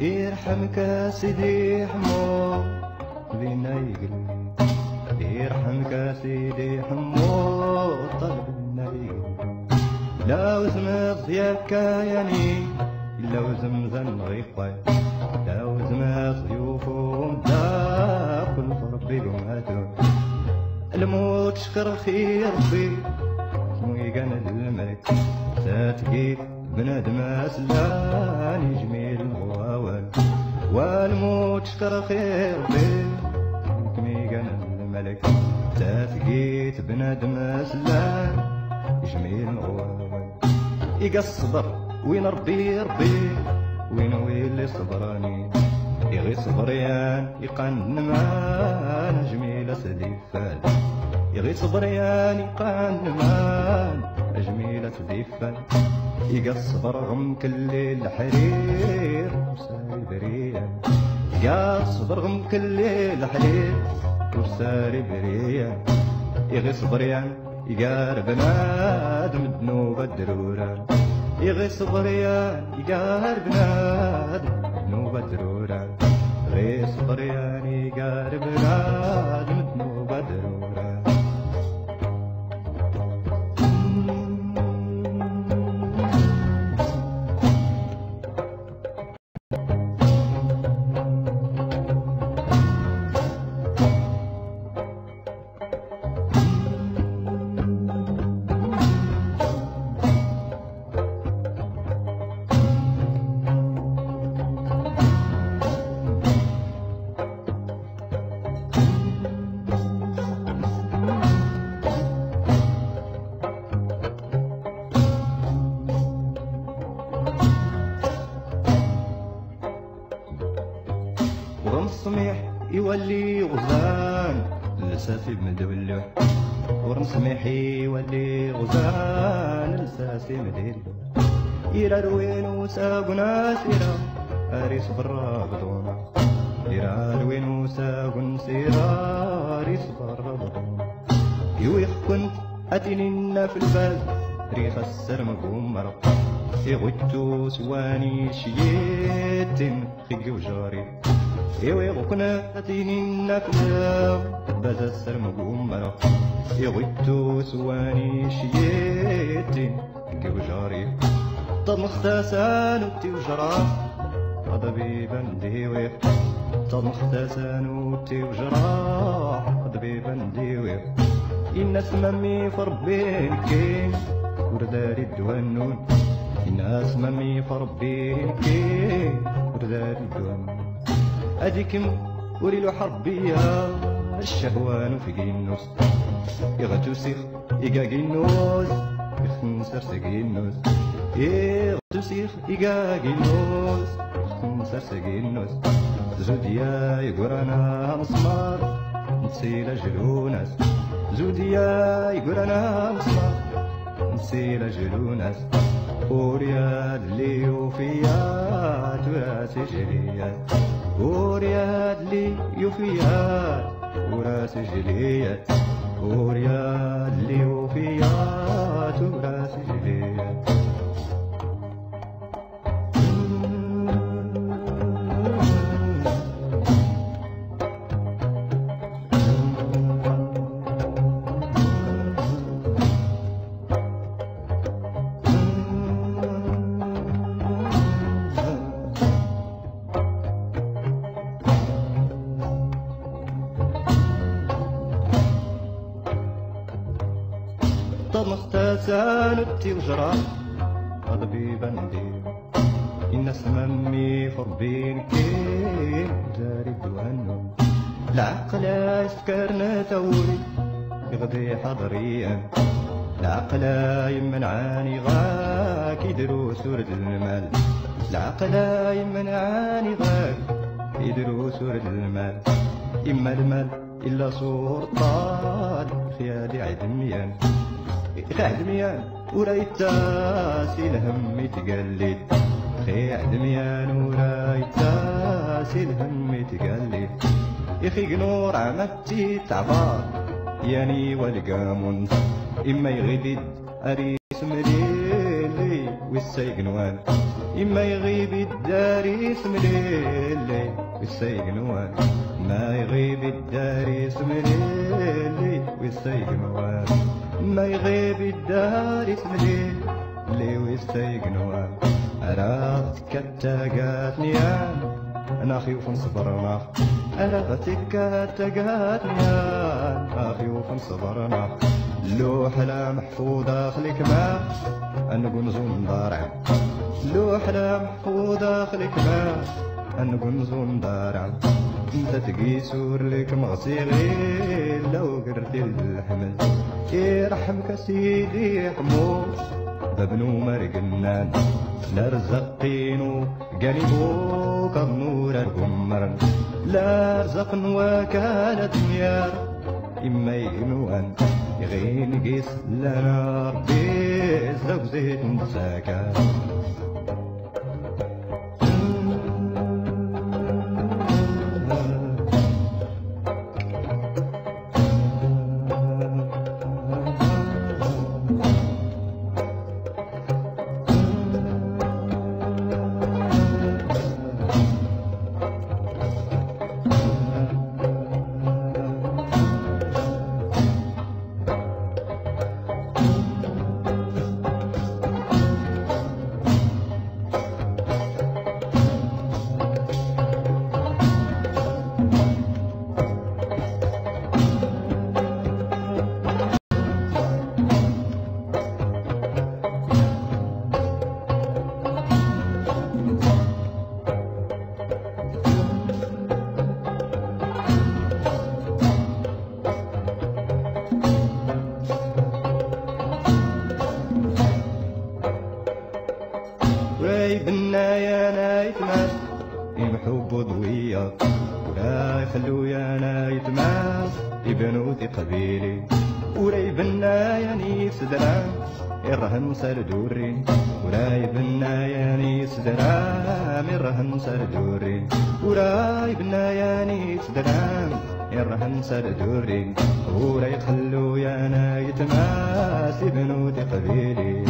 يرحمك سيدي حمو. بينا يقلي يرحمك سيدي حمو. طلب يقلي لا وزمت ضياك يعني. لا وزمزم غيقوي لا وزمت ضيوفهم. داخل فربي قماتو الموت شكر في ربي. كان الملك ساتقي بنادم اسلاني جميل والموت خير بي كمي كان الملك ساتقيت بنادم اسلان جميل الغواوال إيقا الصبر وين ربي ربي وين ويلي صبراني؟ يغي صبريان يقان مان جميلة سديفان يغي صبريان يقان مان جميلة سديفان يقا الصبر غم كل الحرير. وساري بريان يقا الصبر غم كل الحرير. وساري بريان يغي صبريان يقار بنادم ذنوب الدرورة. يغي صبريان يقار بنادم ذنوب الدرورة. غي صبريان يقار بنادم ورم الصميح يولي غزان. لساسي مدولو ورم صميح يولي غزان. لساسي مدولو إلى روين وساقنا سيرا أريس برا بطونا إلى روين وساقن سيرا. أريس برا بطونا يويخ كنت أتنين في البال. ريخ السرم قوم مرق. يغتو سواني شيتن خيق وجاري يوي غكنا أتيني النفلا بدا السرم قوم مرق يغتو سواني شيتن خيق وجاري طمختاسان وتي وجرا ضبيبا ديوي طمختاسان وتي وجراح ضبيبا ديوي إن سممي فربين كين ورداري الدوانون. إن سممي فربين كين ورداري الدوانون. أديكم وريلو حربية الشهوان في جينوس يغتو سيخ إيقا جينوس يخنسر سجينوس يغتو سيخ إيقا جينوس يخنسر سجينوس زوديا يقرانا مسمار. نسيلا جلوناس. زوديا يقرانا مسمار. نسيلا جلوناس. ورياد لي وفيات وراس جريات ورياد لي يوفيات وراس جليات ورياد لي وفيات وراس جليات طمختاسان التوجرة طبيبا ندير إن سممي فربين كين داري دوانو العقل يفكرنا ثوري يغضي حضريا العقل يمنعاني غاك يدرو سورة المال. العقل يمنعاني غاك يدرو سورة المال. إما المال إلا صور طال خيالي عدميان خي عدميان ولا يتاسي الهم يتقلد خي عدميان ولا يتاسي الهم يتقلد يخي نور عمتي تعبار ياني والقامون إما يغيب أريس مليلي والسيقنوان إما يغيب الداريس مليلي والسيقنوان ما يغيب الداريس مليلي والسيقنوان ما يغيب الداريس مليلي والسيقنوان عرفتك التاقاتني أنا خيوف صبرنا أنا غتك التاقاتني أنا خيوف صبرنا اللوحة محفوظة خليك ما نقول زون ضارع اللوحة محفوظة خليك ما نقول زون ضارع انت تقيسور لك مغسي غير لو قرتي الحمل يرحمك سيدي حمو بابنو مرقنان لرزقينو قريبو كالنور القمرن لا رزق وكالة ميار إما ينوان يغين قيس لنا ربي زوج زيت قبيلي. ولا يبنا يا نيس درام الرهن سر دوري. ولا يبنا يا نيس درام الرهن سر دوري. ولا يبنا يا نيس درام الرهن سر دوري. ولا يخلو يا نايت ماس يبنوتي قبيلي.